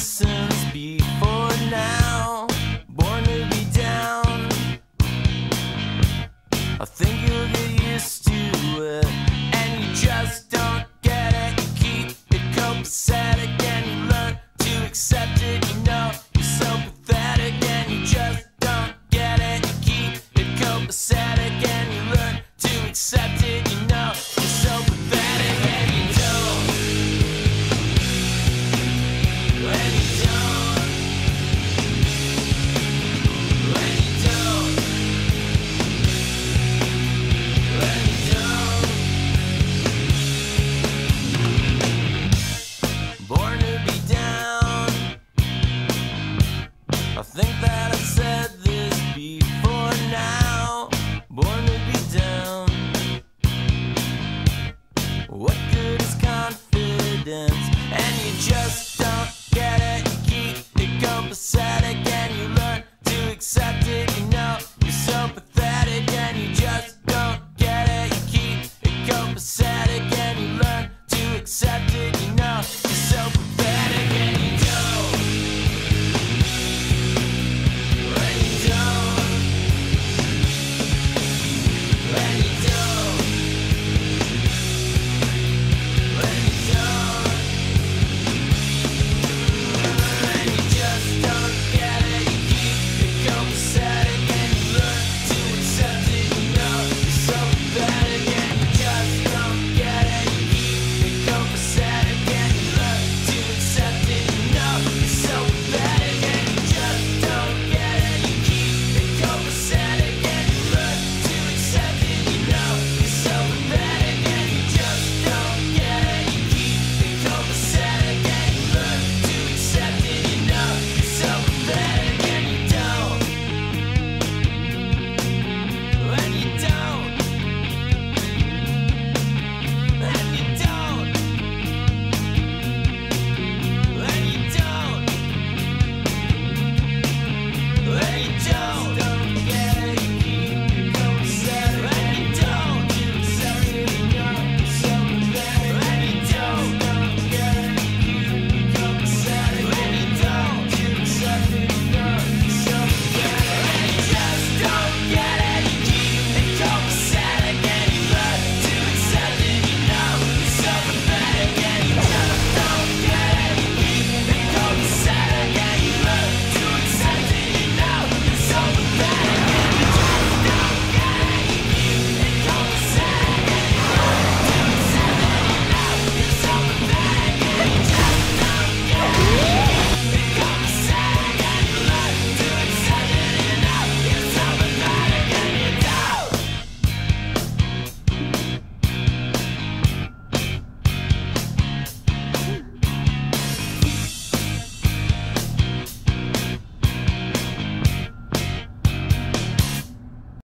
sun. think that I said this before now. Born to be. What good is confidence? And you just don't get it. You keep it going.